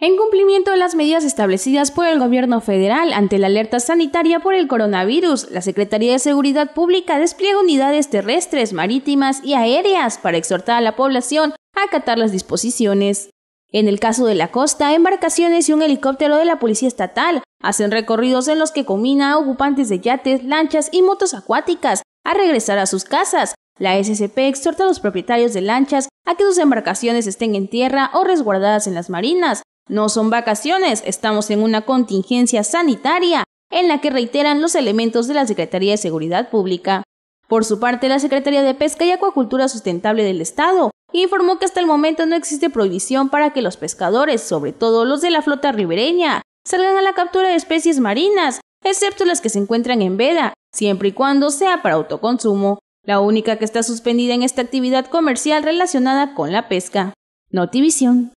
En cumplimiento de las medidas establecidas por el gobierno federal ante la alerta sanitaria por el coronavirus, la Secretaría de Seguridad Pública despliega unidades terrestres, marítimas y aéreas para exhortar a la población a acatar las disposiciones. En el caso de la costa, embarcaciones y un helicóptero de la Policía Estatal hacen recorridos en los que combina a ocupantes de yates, lanchas y motos acuáticas a regresar a sus casas. La SCP exhorta a los propietarios de lanchas a que sus embarcaciones estén en tierra o resguardadas en las marinas, no son vacaciones, estamos en una contingencia sanitaria, en la que reiteran los elementos de la Secretaría de Seguridad Pública. Por su parte, la Secretaría de Pesca y Acuacultura Sustentable del Estado informó que hasta el momento no existe prohibición para que los pescadores, sobre todo los de la flota ribereña, salgan a la captura de especies marinas, excepto las que se encuentran en veda, siempre y cuando sea para autoconsumo, la única que está suspendida en esta actividad comercial relacionada con la pesca. Notivisión.